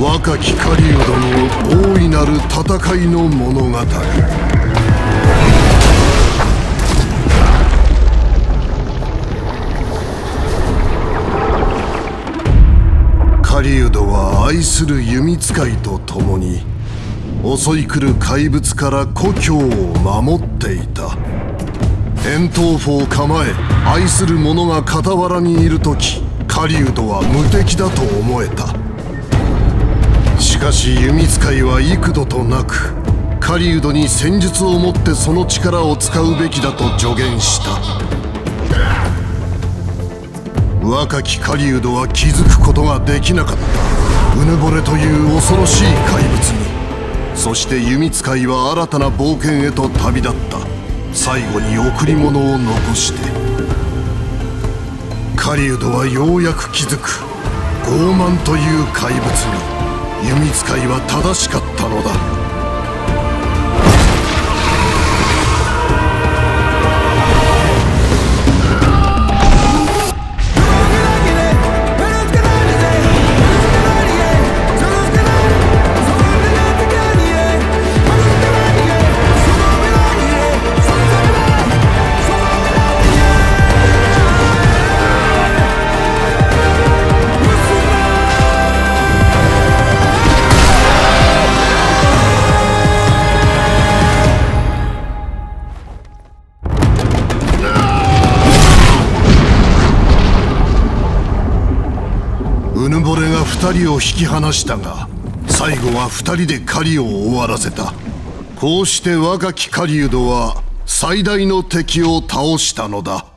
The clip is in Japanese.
若き狩人の大いなる戦いの物語。狩人は愛する弓使いと共に襲い来る怪物から故郷を守っていた。遠投砲を構え愛する者が傍らにいる時狩人は無敵だと思えた。かし弓使いは幾度となく狩人に戦術をもってその力を使うべきだと助言した。若き狩人は気づくことができなかった。うぬぼれという恐ろしい怪物に。そして弓使いは新たな冒険へと旅立った。最後に贈り物を残して。狩人はようやく気づく。傲慢という怪物に。弓使いは正しかったのだ。うぬぼれが2人を引き離したが最後は2人で狩りを終わらせた。こうして若き狩人は最大の敵を倒したのだ。